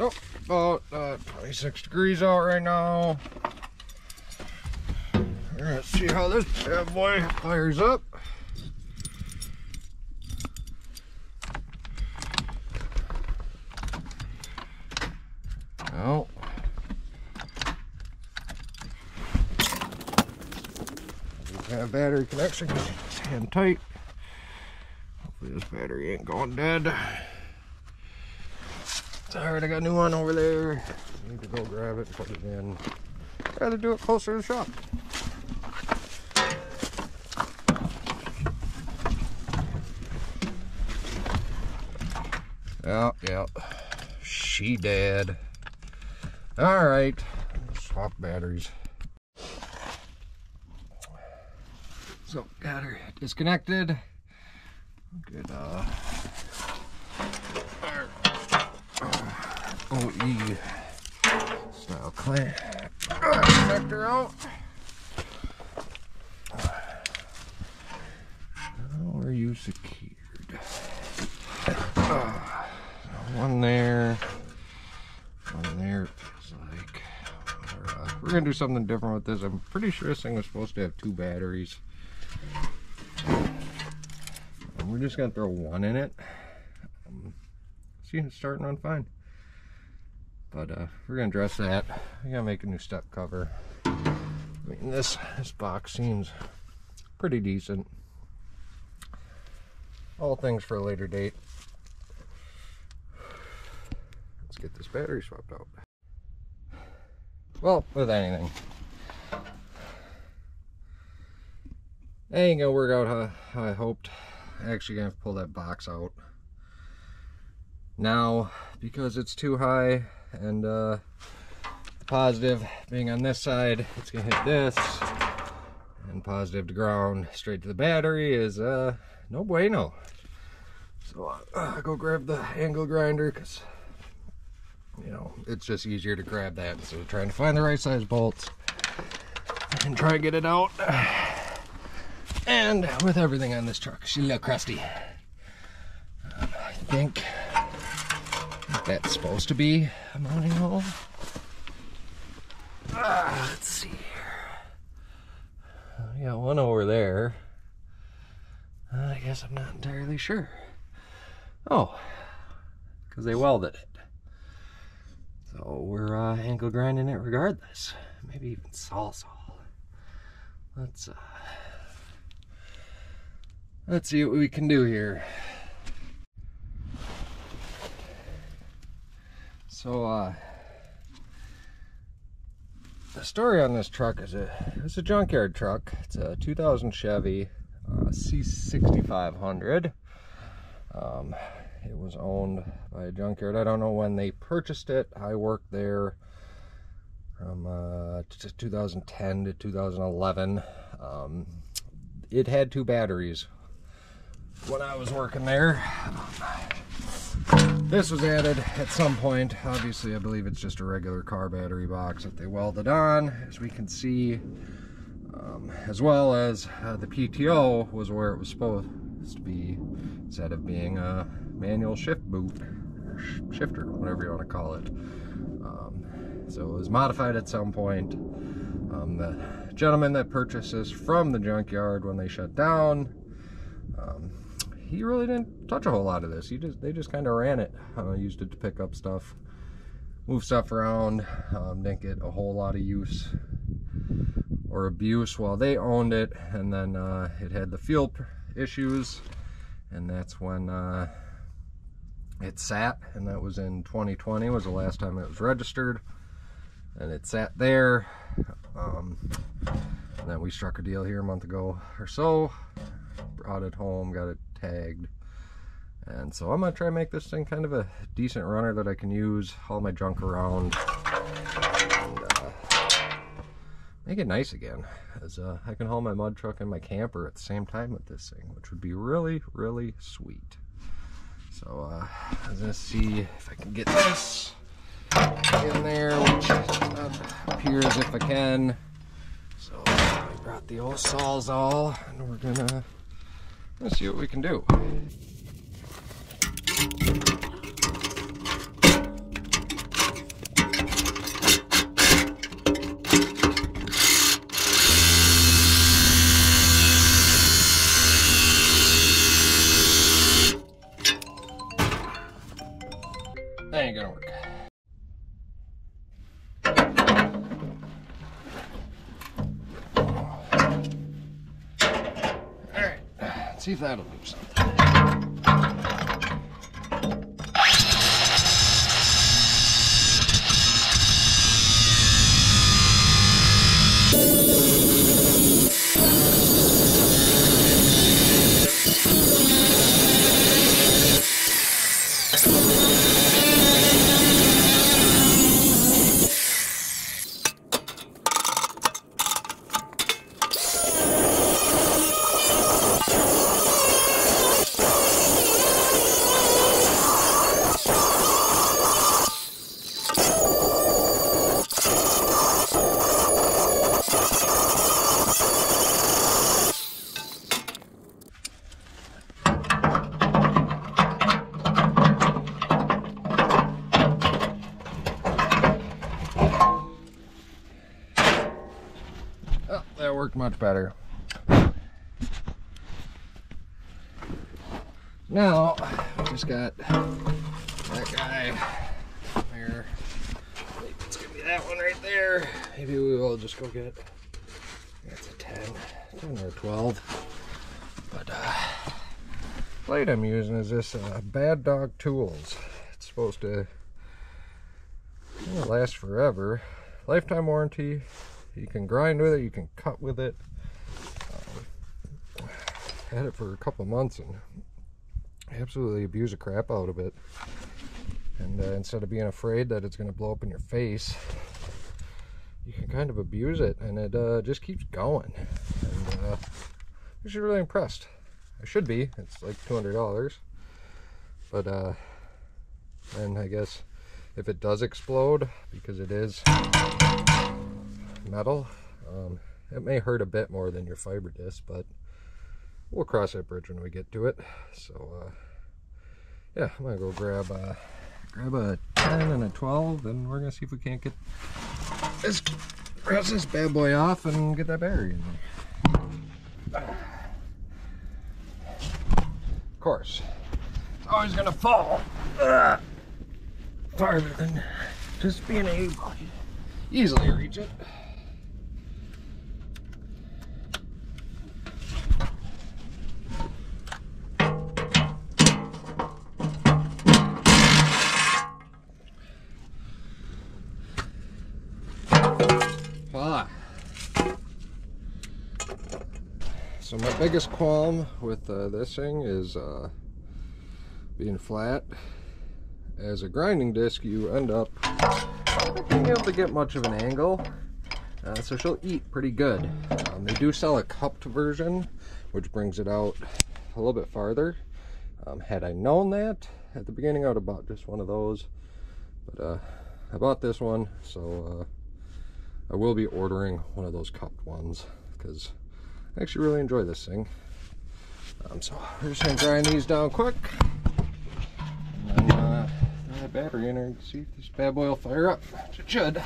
So, about uh, 26 degrees out right now. Gonna see how this bad boy fires up. Oh. Have battery connection, is hand tight. Hopefully this battery ain't going dead. Alright, I got a new one over there. I Need to go grab it and put it in. I'd rather do it closer to the shop. Yeah, yeah. She dead. Alright. Swap batteries. So got her disconnected. Good uh OE style clamp connector out. How are you secured? Uh, one there, one there. Feels like we're, uh, we're gonna do something different with this. I'm pretty sure this thing was supposed to have two batteries. And we're just gonna throw one in it. Um, see, it's starting on fine. But uh, we're gonna address that. We gotta make a new step cover. I mean, this this box seems pretty decent. All things for a later date. Let's get this battery swapped out. Well, with anything. That ain't gonna work out how, how I hoped. I actually gonna have to pull that box out. Now, because it's too high and uh, positive being on this side, it's gonna hit this. And positive to ground straight to the battery is uh, no bueno. So uh, go grab the angle grinder because you know it's just easier to grab that instead of trying to find the right size bolts and try and get it out. And with everything on this truck, she's a little crusty. Um, I think that's supposed to be a mounting hole. Ah, let's see here. Got one over there. I guess I'm not entirely sure. Oh, because they welded it. So we're uh, angle grinding it regardless. Maybe even saw saw. Let's uh, let's see what we can do here. So uh, the story on this truck is a it's a junkyard truck. It's a 2000 Chevy uh, C6500. Um, it was owned by a junkyard. I don't know when they purchased it. I worked there from uh, 2010 to 2011. Um, it had two batteries when I was working there. This was added at some point. Obviously, I believe it's just a regular car battery box that they welded on, as we can see. Um, as well as uh, the PTO was where it was supposed to be, instead of being a manual shift boot, sh shifter, whatever you want to call it. Um, so it was modified at some point. Um, the gentleman that purchased this from the junkyard when they shut down, um, he really didn't touch a whole lot of this. He just they just kind of ran it, uh, used it to pick up stuff, move stuff around. Um, didn't get a whole lot of use or abuse while they owned it, and then uh, it had the fuel issues, and that's when uh, it sat, and that was in 2020 was the last time it was registered, and it sat there. Um, and then we struck a deal here a month ago or so, brought it home, got it tagged. And so I'm gonna try and make this thing kind of a decent runner that I can use all my junk around. And, uh, make it nice again. As uh, I can haul my mud truck and my camper at the same time with this thing, which would be really, really sweet. So uh, I'm gonna see if I can get this in there, which appears if I can. So I brought the old sawzall, and we're gonna Let's see what we can do. See if that'll do something. Worked much better. Now, we just got that guy there. Maybe it's gonna be that one right there. Maybe we will just go get, that's a 10, 10 or 12. But, uh, plate I'm using is this uh, Bad Dog Tools. It's supposed to last forever. Lifetime warranty, you can grind with it, you can cut with it. Um, had it for a couple months and absolutely abuse the crap out of it. And uh, instead of being afraid that it's going to blow up in your face, you can kind of abuse it and it uh, just keeps going. And uh, I'm just really impressed. I should be. It's like $200. But, uh, and I guess if it does explode, because it is metal. Um, it may hurt a bit more than your fiber disc, but we'll cross that bridge when we get to it. So, uh, yeah, I'm gonna go grab a grab a 10 and a 12, and we're gonna see if we can't get this press this bad boy off and get that battery in there. Of course, it's always gonna fall uh, farther than just being able to easily reach it. Biggest qualm with uh, this thing is uh, being flat. As a grinding disc, you end up not being able to get much of an angle. Uh, so she'll eat pretty good. Um, they do sell a cupped version, which brings it out a little bit farther. Um, had I known that at the beginning, I would have bought just one of those. But uh, I bought this one, so uh, I will be ordering one of those cupped ones because I actually really enjoy this thing. Um, so we're just gonna grind these down quick. And then uh, throw that battery in there and see if this bad boy will fire up. Which it should.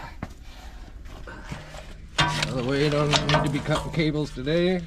By the way, don't need to be cutting cables today.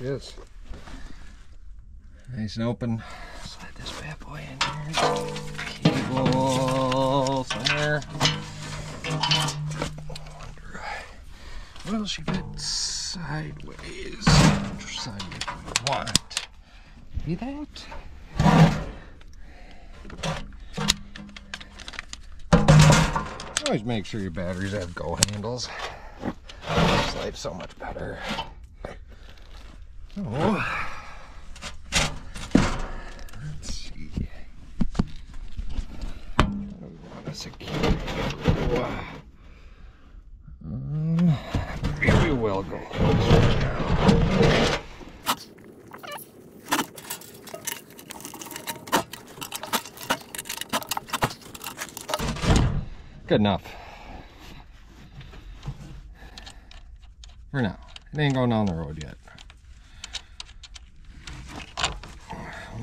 Is. Nice and open. Slide this bad boy in here. Cable somewhere. What else you got sideways? Sideways we want? Maybe that? Always make sure your batteries have go handles. Makes life so much better. So, let's see. I want to secure go. Um, we'll go Good enough. For now. It ain't going on the road yet.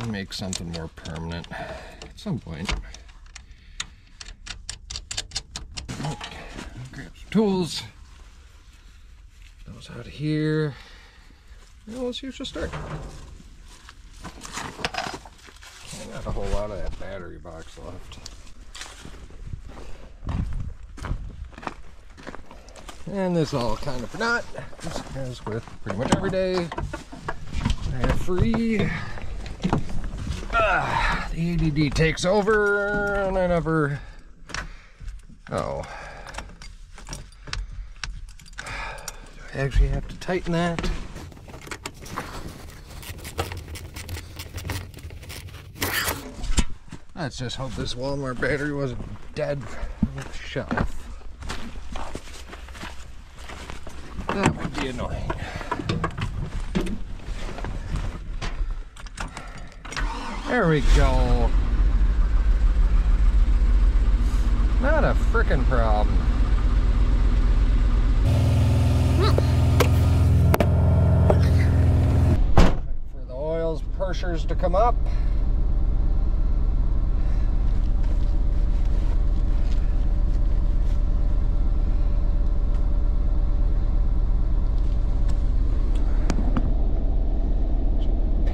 Make something more permanent at some point. Okay, grab some tools. Those out of here. And let's use just start. Not a whole lot of that battery box left. And this all kind of for not, just as with pretty much every day. I have free. Ah, the ADD takes over, and I never. Oh. Do I actually have to tighten that? Let's just hope this Walmart battery wasn't dead on the shelf. That would be annoying. There we go. Not a frickin' problem. For the oil pressure to come up.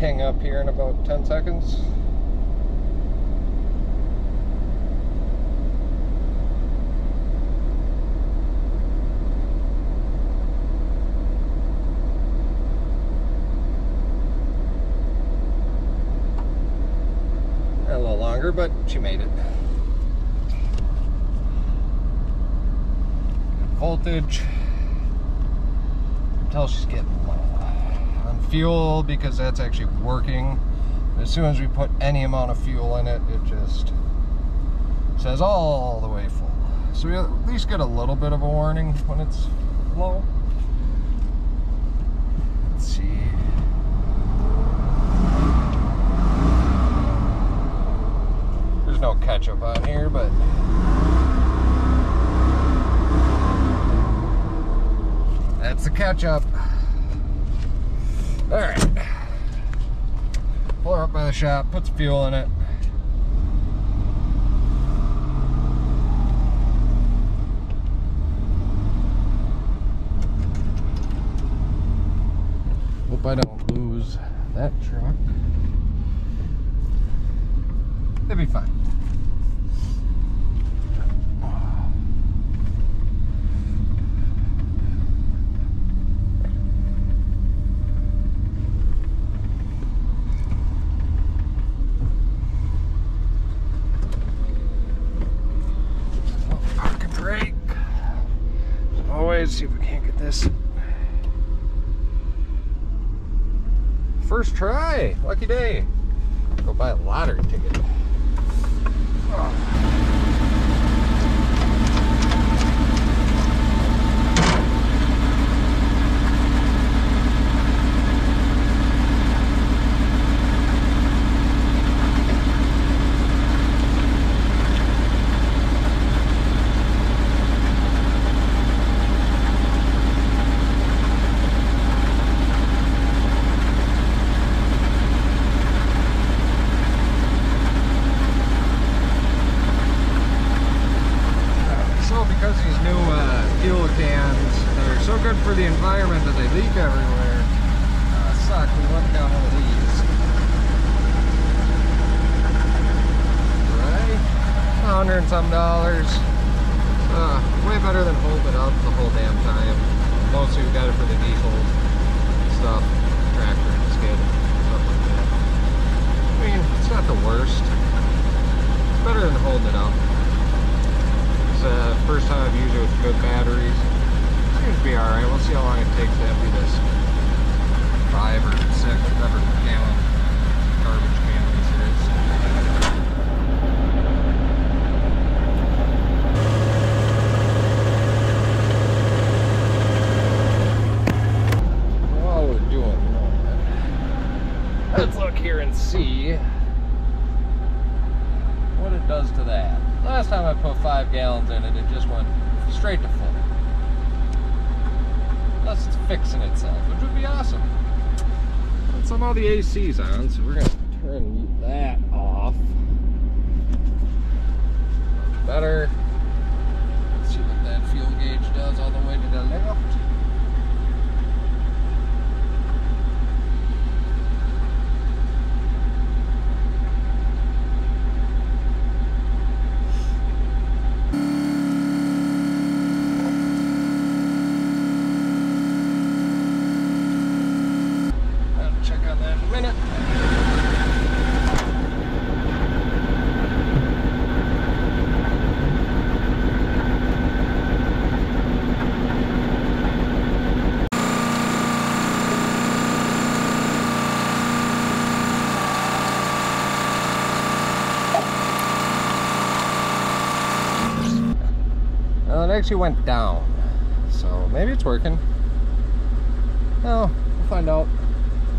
Ping up here in about 10 seconds. A little longer, but she made it. Voltage. Until she's getting low. Fuel, because that's actually working. As soon as we put any amount of fuel in it, it just says all the way full. So we at least get a little bit of a warning when it's low. Let's see. There's no ketchup on here, but that's the ketchup. All right. Pull her up by the shop, put some fuel in it. Hope I don't lose that truck. It'll be fine. Oh, Parking brake. As always, see if we can't get this. First try, lucky day. Go buy a lottery ticket. So because these new uh, fuel cans are so good for the environment that they leak everywhere, uh, suck, we went down one of these. Right? A hundred and some dollars. Uh, way better than holding it up the whole damn time. Mostly we got it for the diesel stuff, tractor skid, stuff like that. I mean, it's not the worst. It's better than holding it up. It's the first time I've used it with good batteries. Seems to be alright. We'll see how long it takes to empty this five or six, whatever gallon garbage can this is. While we're doing that, let's look here and see what it does to that. Last time I put five gallons in it, it just went straight to full. Unless it's fixing itself, which would be awesome. And somehow the AC's on, so we're gonna turn that off. Better. Let's see what that fuel gauge does all the way to the left. I'll check on that in a minute. Well, it actually went down, so maybe it's working. No, we'll find out.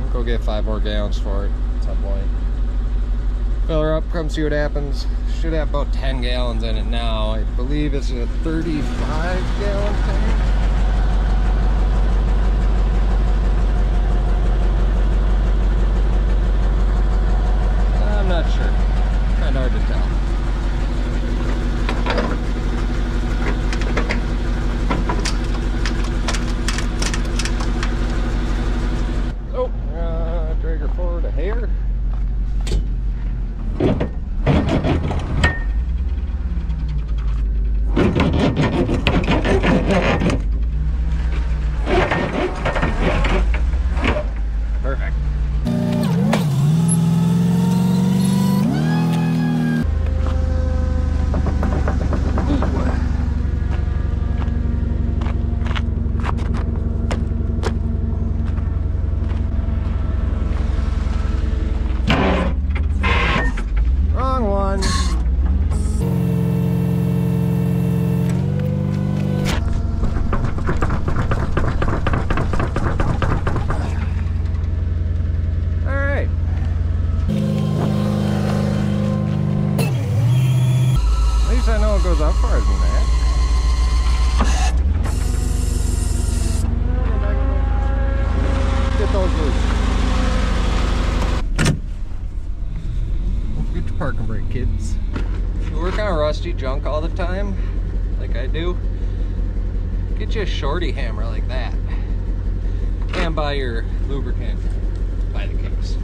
We'll go get five more gallons for it at some point. Fill her up, come see what happens. Should have about 10 gallons in it now. I believe it's a 35 gallon tank. I'm not sure. Kind of hard to tell. Oh, uh, drag her forward a hair. Up farther than that. Get those loose. Get your parking brake, kids. You work on a rusty junk all the time, like I do. Get you a shorty hammer like that. And buy your lubricant by the case.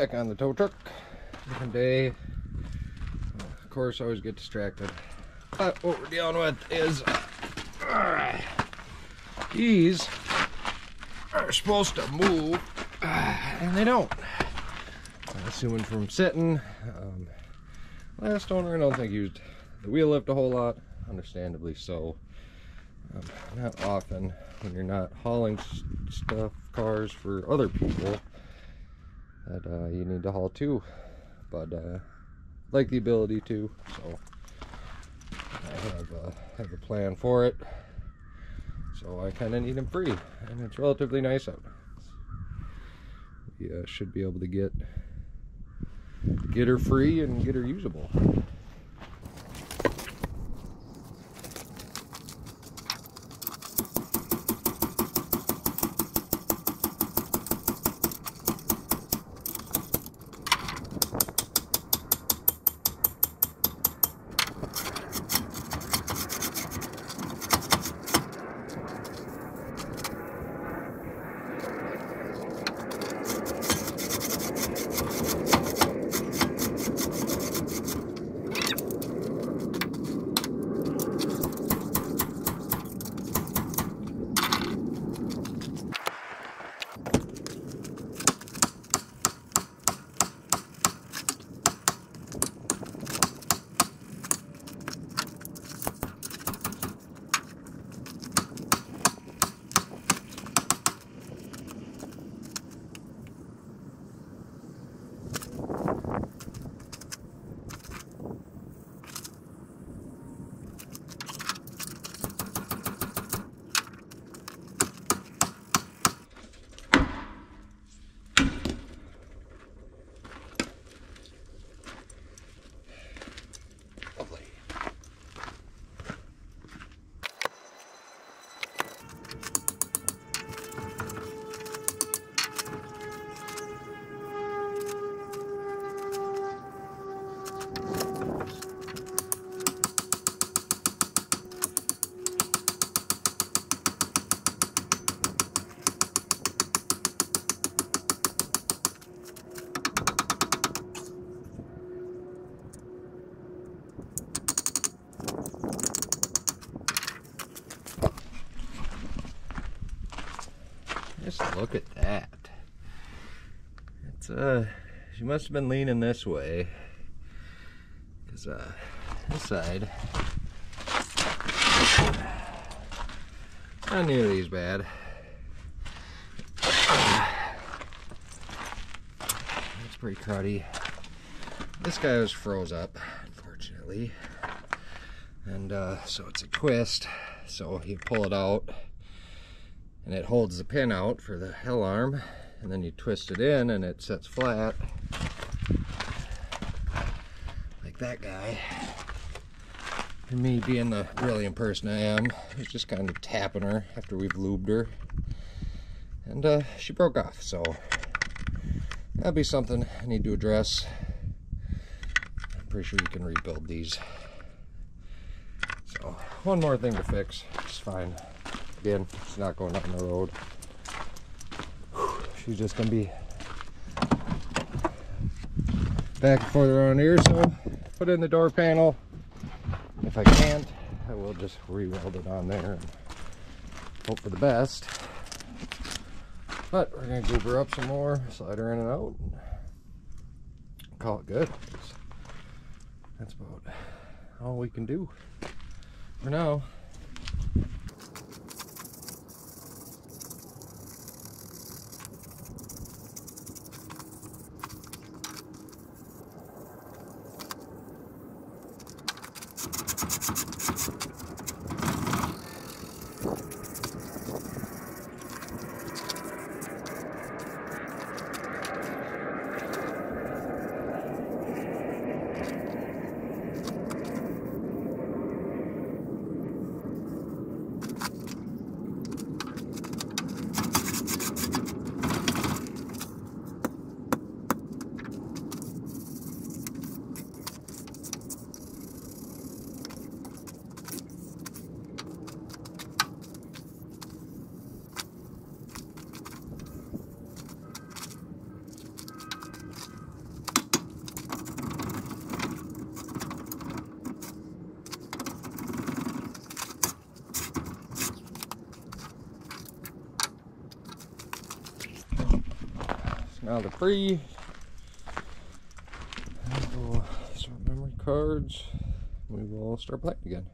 Back on the tow truck. Different day. Of course, I always get distracted. But what we're dealing with is uh, these are supposed to move, uh, and they don't. I'm assuming from sitting. Um, last owner, I don't think used the wheel lift a whole lot. Understandably so. Um, not often when you're not hauling stuff, cars for other people that uh, you need to haul too. But uh, like the ability to, so I have uh, have a plan for it. So I kind of need them free, and it's relatively nice out. We uh, should be able to get get her free and get her usable. Uh, she must have been leaning this way, cause uh, this side not nearly as bad. That's pretty cruddy. This guy was froze up, unfortunately. And uh, so it's a twist. So you pull it out and it holds the pin out for the hell arm. And then you twist it in and it sets flat. Like that guy. And me being the brilliant person I am, was just kind of tapping her after we've lubed her. And uh, she broke off, so that'd be something I need to address. I'm pretty sure you can rebuild these. So, one more thing to fix. It's fine. Again, it's not going up on the road. She's just gonna be back and forth around here, so put in the door panel. If I can't, I will just re-weld it on there and hope for the best. But we're gonna goober up some more, slide her in and out, and call it good. That's about all we can do for now. Now the free. We'll start memory cards. We will start playing again.